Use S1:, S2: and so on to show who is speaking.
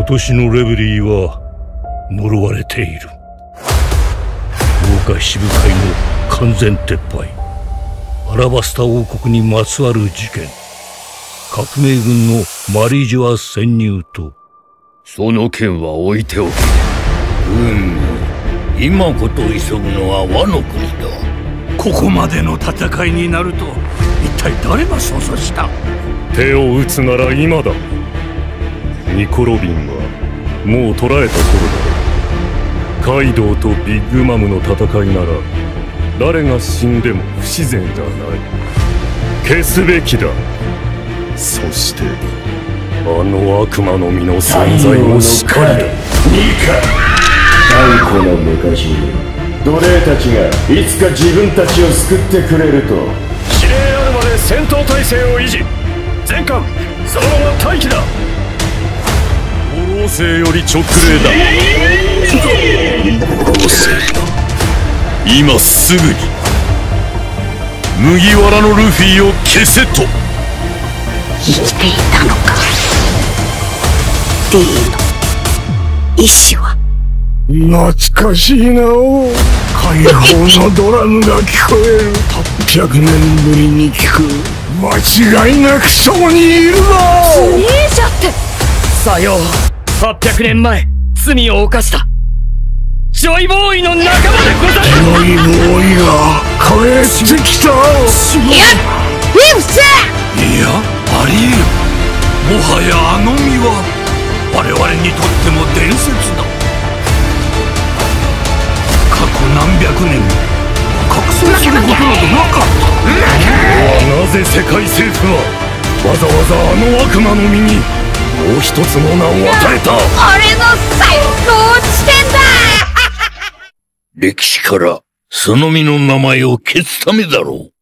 S1: 今年のレベリーは呪われている。豪華支部会の完全撤廃。アラバスタ王国にまつわる事件。革命軍のマリージュア潜入と。
S2: その件は置いておけ。うん今こと急ぐのは和の国だ
S3: ここまでの戦いになると一体誰が想像した？
S4: 手を打つなら今だニコ・ロビンはもう捕らえた頃だカイドウとビッグ・マムの戦いなら誰が死んでも不自然じゃない。消すべきだ。そしてあの悪魔の実の存在もしっかりだ
S5: 太古の昔に奴隷たちがいつか自分たちを救ってくれると。
S4: 指令あるまで戦闘態勢を維持。全艦そのまま待機だ五老星より直令だ。今すぐに。麦わらのルフィを消せと。
S6: 生きていたのか。D の。意志は。
S3: 懐かしいなお。解放のドラムが聞こえる。800年ぶりに聞く。間違いなくそこにいるぞ。
S6: 兄者って。
S7: さよう800年前罪を犯した。ジョイボーイの仲間でござる。
S3: ジョイボーイが帰ってきた。
S6: いやウィブス
S3: いやありえんもはやあの実は我々にとっても伝説だ。過去何百年も覚醒することなどなかった。
S4: なぜ世界政府はわざわざあの悪魔の実にもう一つの名を与えた。
S6: 俺の最高地点だ。
S2: 歴史からその身の名前を消すためだろう